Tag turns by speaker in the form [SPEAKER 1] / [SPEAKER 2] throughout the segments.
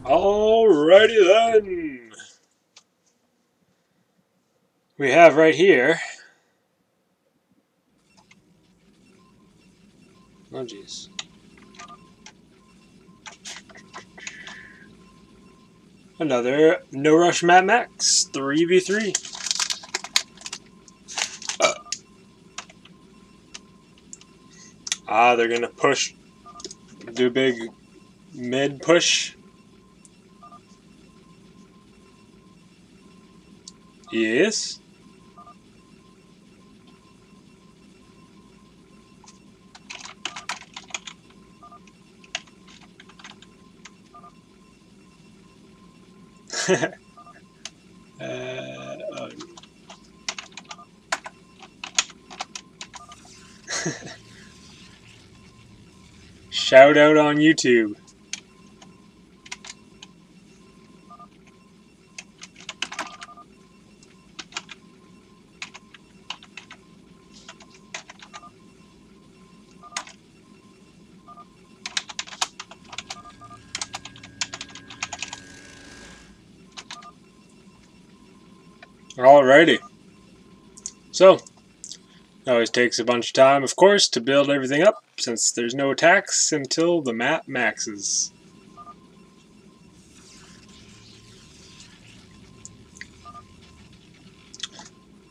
[SPEAKER 1] Alrighty then. We have right here. Oh jeez. Another No Rush Mad Max 3v3. Ah, they're gonna push, do big mid push. Yes. uh, oh. Shout out on YouTube. So, it always takes a bunch of time, of course, to build everything up, since there's no attacks until the map maxes.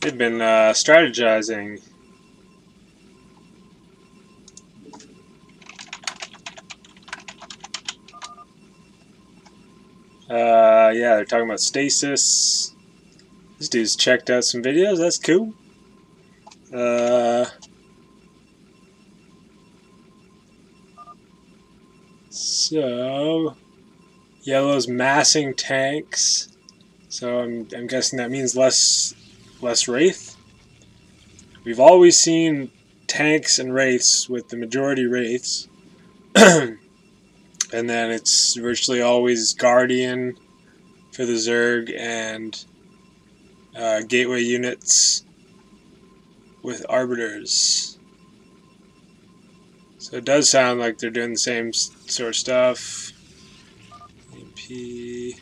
[SPEAKER 1] They've been uh, strategizing. Uh, yeah, they're talking about stasis. This dude's checked out some videos. That's cool. Uh, so, yellow's massing tanks. So I'm, I'm guessing that means less less wraith. We've always seen tanks and wraiths with the majority wraiths. and then it's virtually always guardian for the Zerg and uh, gateway units with arbiters. So it does sound like they're doing the same sort of stuff. MP.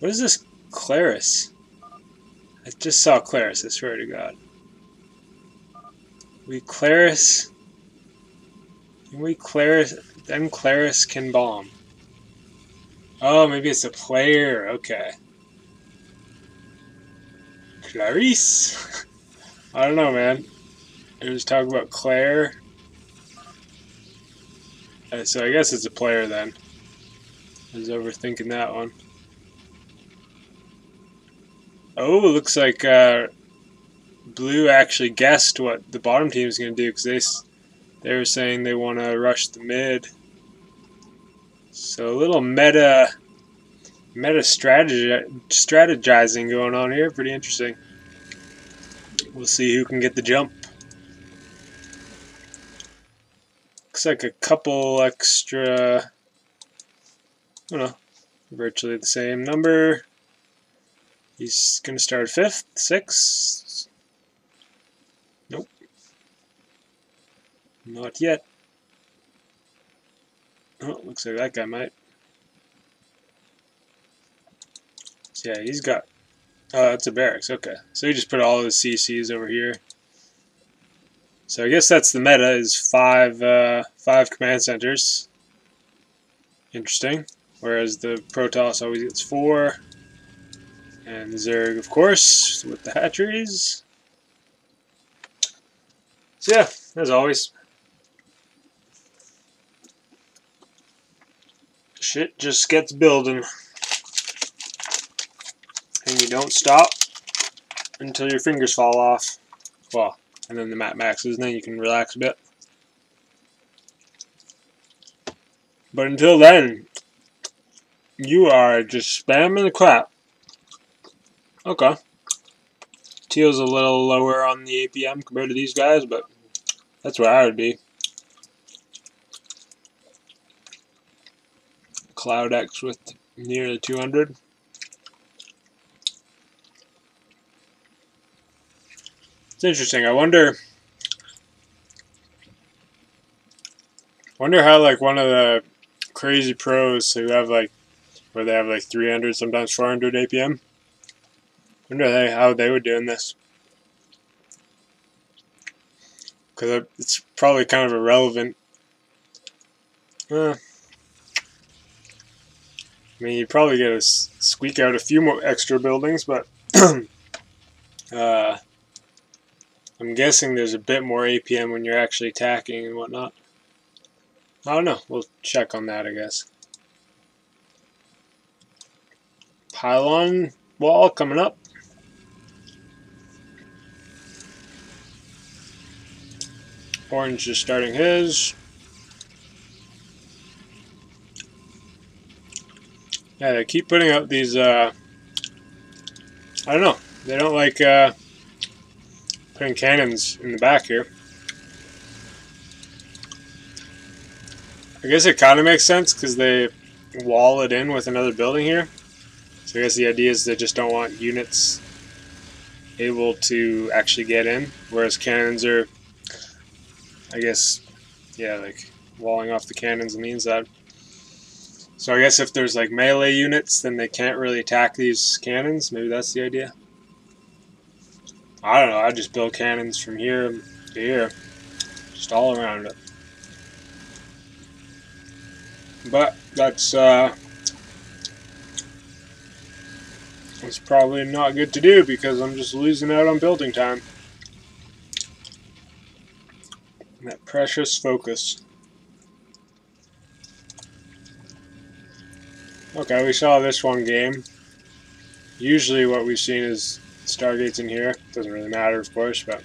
[SPEAKER 1] What is this Claris? I just saw Claris, I swear to God. We Claris. We Claris. Them Claris can bomb. Oh, maybe it's a player. Okay. Clarice. I don't know, man. I was talking about Claire. Uh, so I guess it's a player then. I was overthinking that one. Oh, looks like uh, Blue actually guessed what the bottom team is going to do because they they were saying they want to rush the mid. So a little meta meta strategizing going on here. Pretty interesting. We'll see who can get the jump. Looks like a couple extra, I don't know, virtually the same number. He's going to start fifth, sixth. Nope. Not yet. Oh, looks like that guy might. So yeah, he's got. Oh, that's a barracks. Okay, so he just put all the CCs over here. So I guess that's the meta is five uh, five command centers. Interesting. Whereas the Protoss always gets four. And Zerg, of course, with the hatcheries. So yeah, as always. Shit just gets building. And you don't stop until your fingers fall off. Well, and then the map maxes, and then you can relax a bit. But until then, you are just spamming the crap. Okay. Teal's a little lower on the APM compared to these guys, but that's where I would be. Cloud X with near the 200. It's interesting. I wonder. Wonder how like one of the crazy pros who have like, where they have like 300, sometimes 400 APM. Wonder they, how they would do in this. Because it's probably kind of irrelevant. Uh, I mean, you'd probably get to squeak out a few more extra buildings, but uh, I'm guessing there's a bit more APM when you're actually attacking and whatnot. I don't know. We'll check on that, I guess. Pylon wall coming up. Orange just starting his. Yeah, they keep putting out these, uh, I don't know, they don't like, uh, putting cannons in the back here. I guess it kind of makes sense because they wall it in with another building here. So I guess the idea is they just don't want units able to actually get in, whereas cannons are, I guess, yeah, like walling off the cannons on the inside. So I guess if there's like melee units, then they can't really attack these cannons. Maybe that's the idea. I don't know, I just build cannons from here to here. Just all around it. But that's uh it's probably not good to do because I'm just losing out on building time. That precious focus. Okay, we saw this one game. Usually what we've seen is Stargates in here. Doesn't really matter, of course, but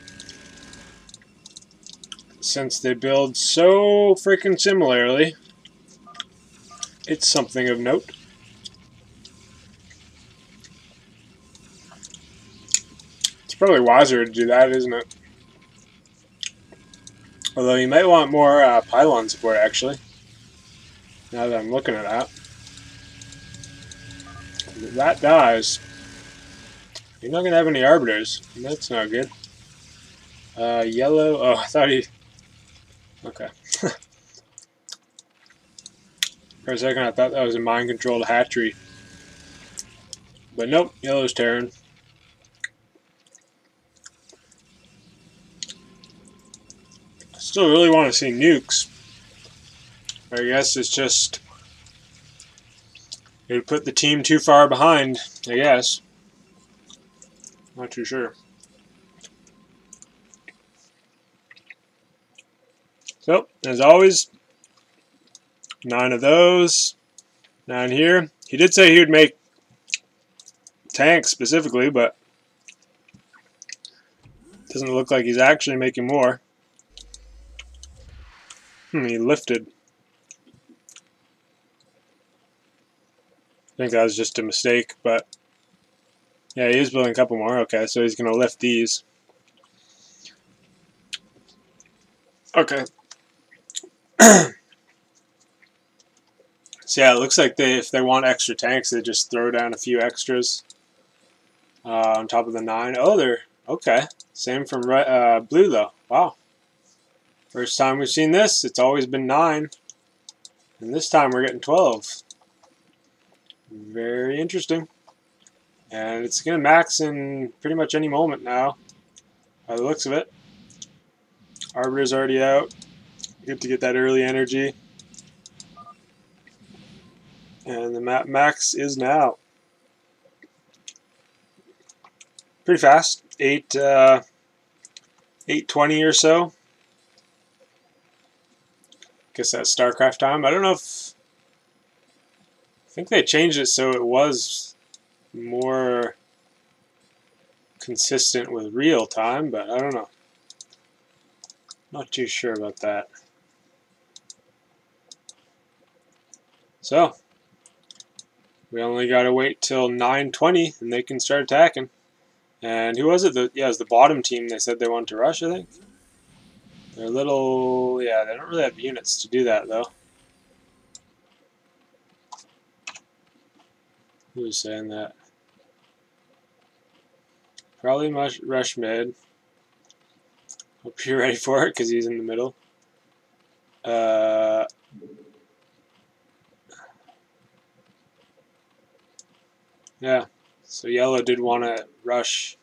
[SPEAKER 1] since they build so freaking similarly, it's something of note. It's probably wiser to do that, isn't it? Although you might want more uh, pylon support, actually. Now that I'm looking at that. That dies, you're not going to have any arbiters. That's not good. Uh, yellow. Oh, I thought he... Okay. For a second, I thought that was a mind-controlled hatchery. But nope, yellow's Terran. I still really want to see nukes. I guess it's just... It would put the team too far behind, I guess. Not too sure. So, as always, nine of those, nine here. He did say he would make tanks specifically, but doesn't look like he's actually making more. Hmm, he lifted. I think that was just a mistake, but yeah, he building a couple more. Okay, so he's going to lift these. Okay. so yeah, it looks like they, if they want extra tanks, they just throw down a few extras uh, on top of the nine. Oh, they're okay. Same from uh, blue though. Wow. First time we've seen this. It's always been nine, and this time we're getting twelve. Very interesting. And it's going to max in pretty much any moment now, by the looks of it. Arbiter's already out. Good to get that early energy. And the map max is now. Pretty fast. 8, uh, 820 or so. Guess that's StarCraft time. I don't know if... I think they changed it so it was more consistent with real time, but I don't know. Not too sure about that. So, we only got to wait till 9.20 and they can start attacking. And who was it? The, yeah, it was the bottom team they said they wanted to rush, I think. They're little, yeah, they don't really have units to do that, though. Who was saying that? Probably rush mid. Hope you're ready for it because he's in the middle. Uh, yeah, so yellow did want to rush,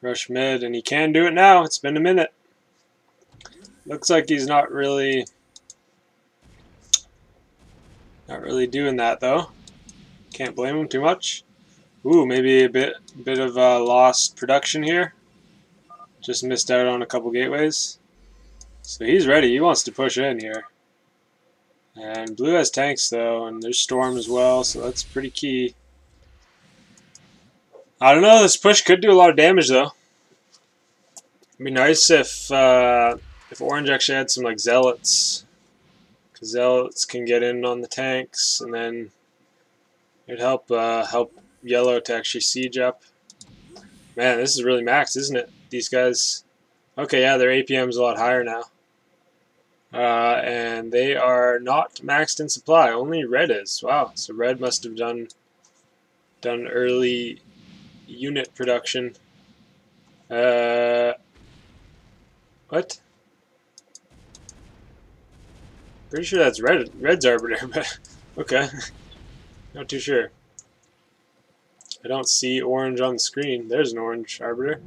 [SPEAKER 1] rush mid, and he can do it now. It's been a minute. Looks like he's not really, not really doing that though. Can't blame him too much. Ooh, maybe a bit bit of uh, lost production here. Just missed out on a couple gateways. So he's ready. He wants to push in here. And blue has tanks though, and there's storm as well, so that's pretty key. I don't know. This push could do a lot of damage though. It'd be nice if uh, if orange actually had some like zealots, because zealots can get in on the tanks, and then it'd help uh, help yellow to actually siege up. Man, this is really max, isn't it? These guys. Okay, yeah, their APM's a lot higher now. Uh, and they are not maxed in supply. Only red is. Wow. So red must have done done early unit production. Uh, what? Pretty sure that's red. Red's arbiter, but okay. Not too sure. I don't see orange on the screen. There's an orange arbiter.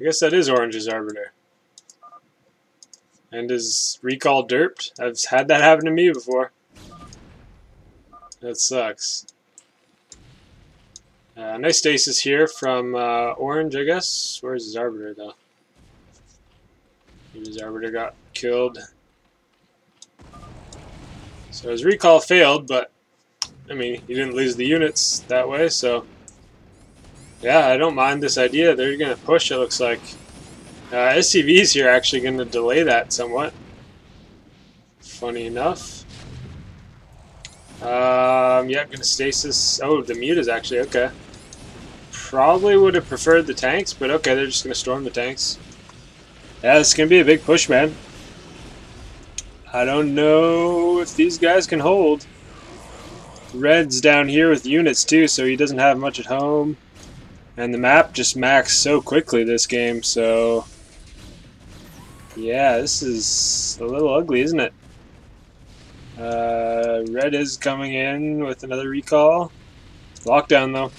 [SPEAKER 1] I guess that is orange's arbiter. And is recall derped? I've had that happen to me before. That sucks. Uh, nice stasis here from uh, Orange, I guess. Where's his Arbiter, though? His Arbiter got killed. So his recall failed, but, I mean, you didn't lose the units that way, so... Yeah, I don't mind this idea. They're going to push, it looks like. Uh, SCVs here are actually going to delay that somewhat. Funny enough. Um, yeah, gonna stasis. Oh, the mute is actually okay. Probably would have preferred the tanks, but okay, they're just gonna storm the tanks. Yeah, it's gonna be a big push, man. I don't know if these guys can hold. Red's down here with units too, so he doesn't have much at home. And the map just maxed so quickly this game, so... Yeah, this is a little ugly, isn't it? Uh, Red is coming in with another recall. Lockdown though.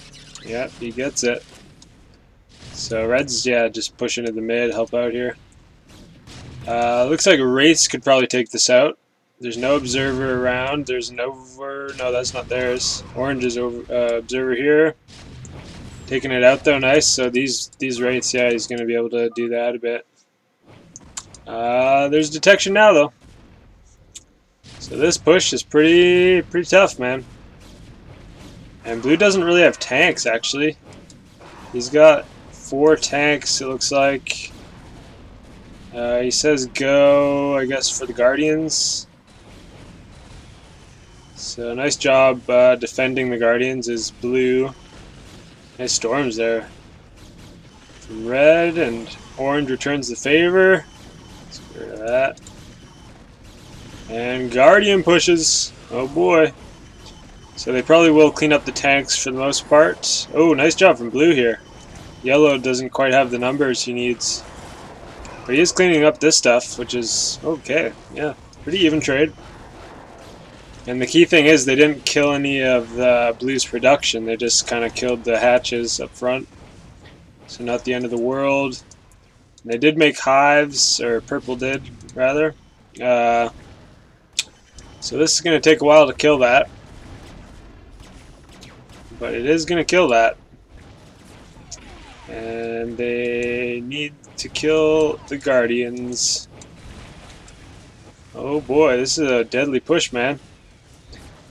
[SPEAKER 1] Yep, he gets it. So Red's, yeah, just pushing to the mid, help out here. Uh, looks like Wraiths could probably take this out. There's no Observer around. There's an over... No, that's not theirs. Orange is over, uh, Observer here. Taking it out though, nice. So these these Wraiths, yeah, he's to be able to do that a bit. Uh, there's detection now though. So this push is pretty pretty tough, man. And blue doesn't really have tanks, actually. He's got four tanks, it looks like. Uh, he says go, I guess, for the Guardians. So nice job uh, defending the Guardians is blue. Nice storms there. From red and orange returns the favor. Screw that. And Guardian pushes. Oh boy. So they probably will clean up the tanks for the most part. Oh, nice job from Blue here. Yellow doesn't quite have the numbers he needs. But he is cleaning up this stuff, which is okay. Yeah, pretty even trade. And the key thing is they didn't kill any of the Blue's production. They just kind of killed the hatches up front. So not the end of the world. They did make hives, or Purple did, rather. Uh, so this is going to take a while to kill that. But it is going to kill that. And they need to kill the Guardians. Oh boy, this is a deadly push, man.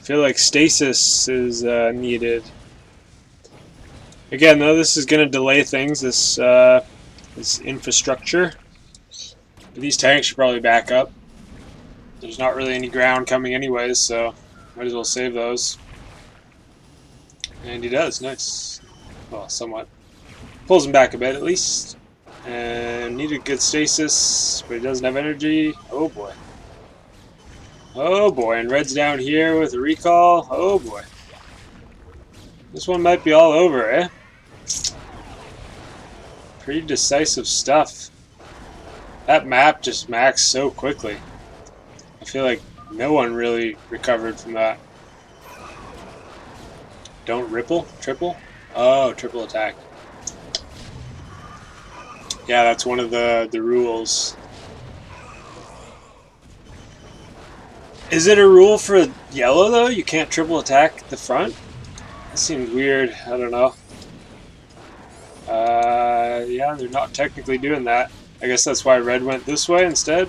[SPEAKER 1] I feel like stasis is uh, needed. Again, though, this is going to delay things, this, uh, this infrastructure. But these tanks should probably back up. There's not really any ground coming anyways, so might as well save those. And he does, nice. Well, somewhat. Pulls him back a bit at least. And needed good stasis, but he doesn't have energy. Oh boy. Oh boy, and Red's down here with a recall. Oh boy. This one might be all over, eh? Pretty decisive stuff. That map just maxed so quickly. I feel like no one really recovered from that. Don't ripple? Triple? Oh, triple attack. Yeah, that's one of the, the rules. Is it a rule for yellow, though? You can't triple attack the front? That seems weird. I don't know. Uh, yeah, they're not technically doing that. I guess that's why red went this way instead.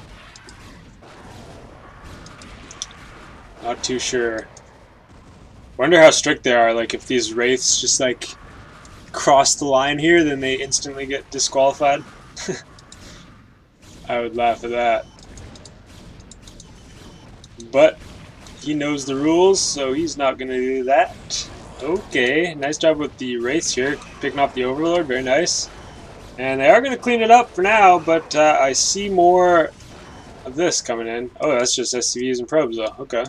[SPEAKER 1] Not too sure. Wonder how strict they are. Like, if these wraiths just, like, cross the line here, then they instantly get disqualified. I would laugh at that. But he knows the rules, so he's not going to do that. Okay, nice job with the wraiths here, picking off the Overlord, very nice. And they are going to clean it up for now, but uh, I see more of this coming in. Oh, that's just SCVs and probes, though. Okay.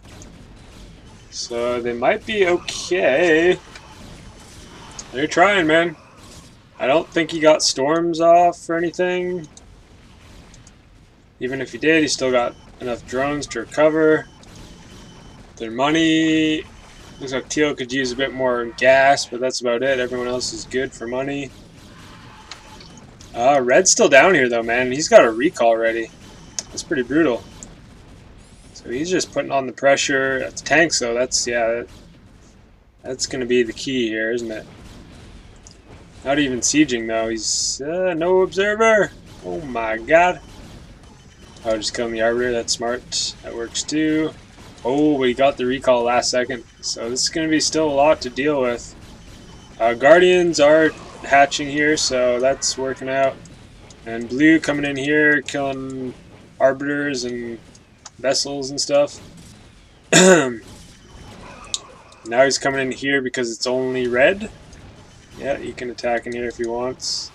[SPEAKER 1] So they might be okay. They're trying, man. I don't think he got storms off or anything. Even if he did, he still got enough drones to recover. Their money looks like Teal could use a bit more gas, but that's about it. Everyone else is good for money. Uh, Red's still down here though, man. He's got a recall ready. That's pretty brutal. So he's just putting on the pressure. That's tanks though. That's yeah. That, that's gonna be the key here, isn't it? Not even sieging though. He's uh, no observer. Oh my god. Oh, just killing the arbiter. That's smart. That works too. Oh, we got the recall last second. So this is going to be still a lot to deal with. Uh, Guardians are hatching here, so that's working out. And Blue coming in here, killing Arbiters and Vessels and stuff. now he's coming in here because it's only red. Yeah, he can attack in here if he wants.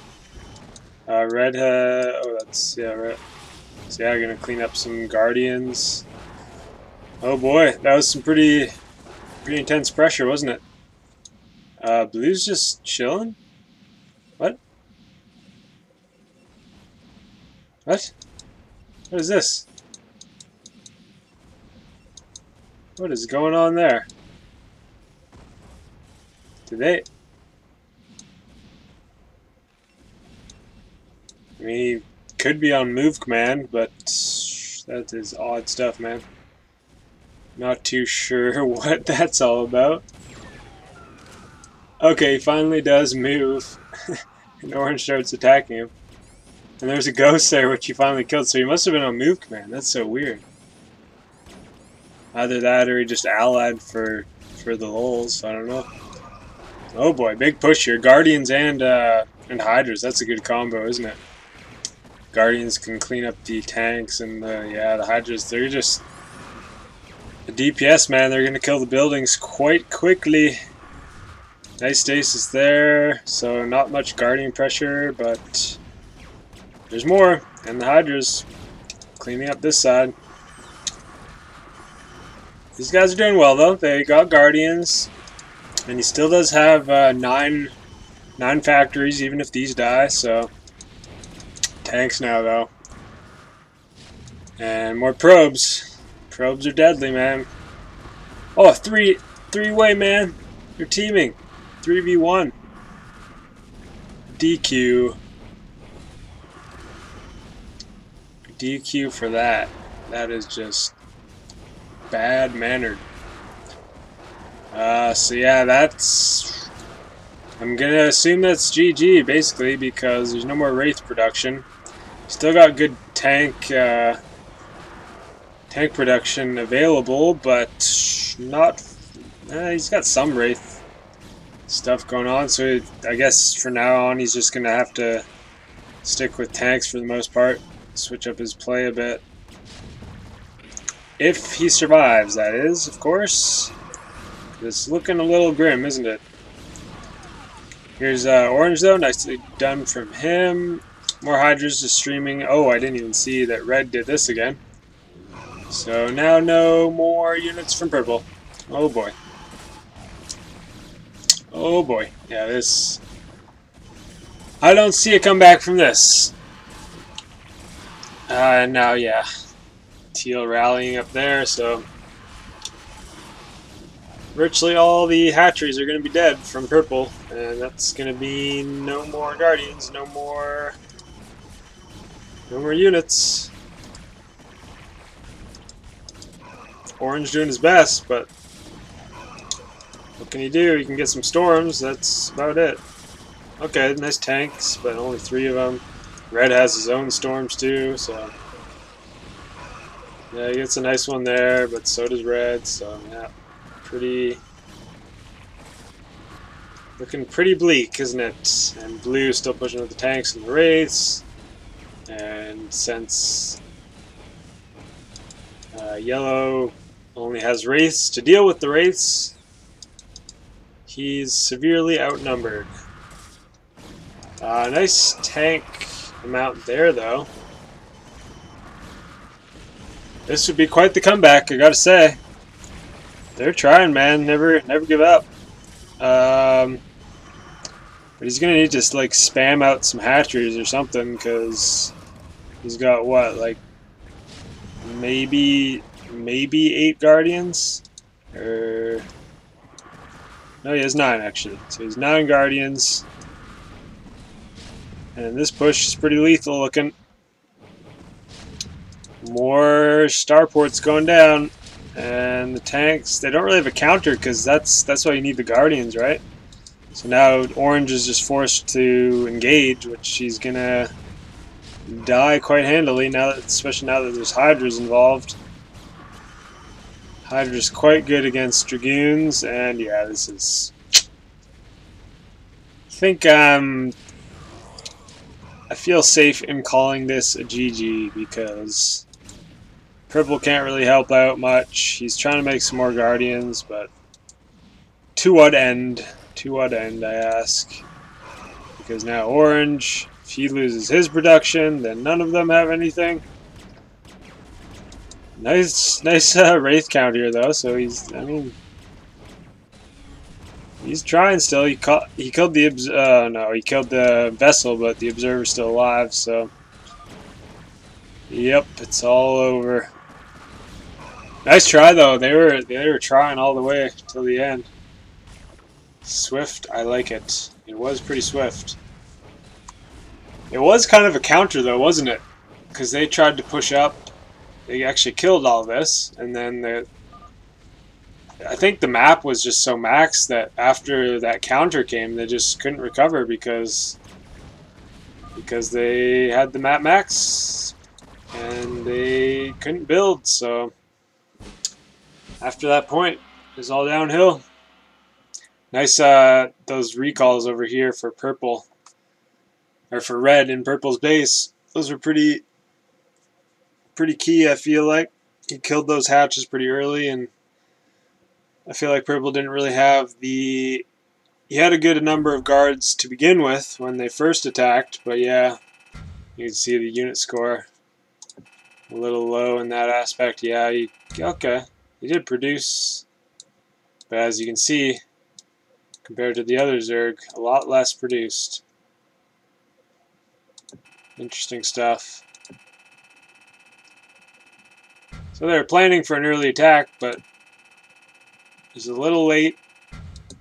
[SPEAKER 1] Uh, red, uh, oh, that's, yeah, red. So yeah, gonna clean up some Guardians. Oh boy, that was some pretty pretty intense pressure, wasn't it? Uh, Blue's just chilling? What? What? What is this? What is going on there? Did they... I mean, he could be on move command, but that is odd stuff, man. Not too sure what that's all about. Okay, finally does move. and Orange starts attacking him. And there's a ghost there which he finally killed, so he must have been on move command. That's so weird. Either that or he just allied for for the lulz, I don't know. Oh boy, big push here. Guardians and uh, and Hydras, that's a good combo, isn't it? Guardians can clean up the tanks and the, yeah, the Hydras, they're just the DPS, man, they're going to kill the buildings quite quickly. Nice stasis there, so not much guardian pressure, but there's more. And the Hydras cleaning up this side. These guys are doing well, though. They got Guardians, and he still does have uh, nine, nine factories, even if these die, so tanks now, though. And more probes. Probes are deadly, man. Oh, three, three-way, man. You're teaming. 3v1. DQ. DQ for that. That is just bad mannered. Uh, so yeah, that's... I'm gonna assume that's GG, basically, because there's no more Wraith production. Still got good tank, uh, tank production available, but not... Eh, he's got some Wraith stuff going on, so I guess for now on he's just going to have to stick with tanks for the most part. Switch up his play a bit. If he survives, that is, of course. It's looking a little grim, isn't it? Here's uh, Orange, though. Nicely done from him. More Hydras just streaming. Oh, I didn't even see that Red did this again. So now no more units from purple. Oh boy. Oh boy. Yeah, this... I don't see a comeback from this. Uh, now, yeah. Teal rallying up there, so... virtually all the hatcheries are going to be dead from purple, and that's going to be no more guardians, no more, no more units. Orange doing his best, but what can he do? He can get some storms. That's about it. Okay, nice tanks, but only three of them. Red has his own storms too, so yeah, he gets a nice one there, but so does Red. So yeah pretty looking pretty bleak, isn't it? And blue still pushing with the tanks and the wraiths. And since uh, yellow only has wraiths to deal with the wraiths, he's severely outnumbered. Uh, nice tank amount there, though. This would be quite the comeback, I gotta say. They're trying, man. Never, never give up. Um, but he's gonna need to like spam out some hatcheries or something because he's got what, like maybe, maybe eight guardians, or no, he has nine actually. So he's nine guardians, and this push is pretty lethal looking. More starports going down. And the tanks, they don't really have a counter because that's that's why you need the Guardians, right? So now Orange is just forced to engage, which she's gonna die quite handily now that, especially now that there's Hydras involved. Hydra's quite good against Dragoons, and yeah, this is. I think um, I feel safe in calling this a GG because Purple can't really help out much. He's trying to make some more Guardians, but to what end? To what end, I ask? Because now Orange, if he loses his production, then none of them have anything. Nice, nice uh, Wraith count here, though, so he's, I mean... He's trying still. He caught, he killed the, uh, no, he killed the vessel, but the Observer's still alive, so... Yep, it's all over. Nice try though. They were they were trying all the way till the end. Swift, I like it. It was pretty swift. It was kind of a counter though, wasn't it? Because they tried to push up. They actually killed all this, and then the. I think the map was just so maxed that after that counter came, they just couldn't recover because because they had the map max and they couldn't build. So after that point, it's all downhill. Nice, uh, those recalls over here for purple, or for red in purple's base. Those are pretty, pretty key. I feel like he killed those hatches pretty early, and I feel like purple didn't really have the. He had a good number of guards to begin with when they first attacked, but yeah, you can see the unit score a little low in that aspect. Yeah, he, okay. He did produce, but as you can see, compared to the other Zerg, a lot less produced. Interesting stuff. So they're planning for an early attack, but it's a little late.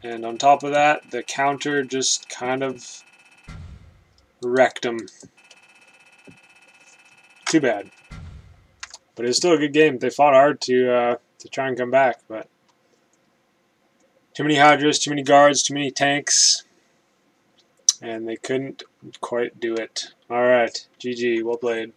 [SPEAKER 1] And on top of that, the counter just kind of wrecked them. Too bad. But it's still a good game. They fought hard to uh, to try and come back, but too many Hydras, too many guards, too many tanks, and they couldn't quite do it. Alright, GG, well played.